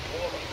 the.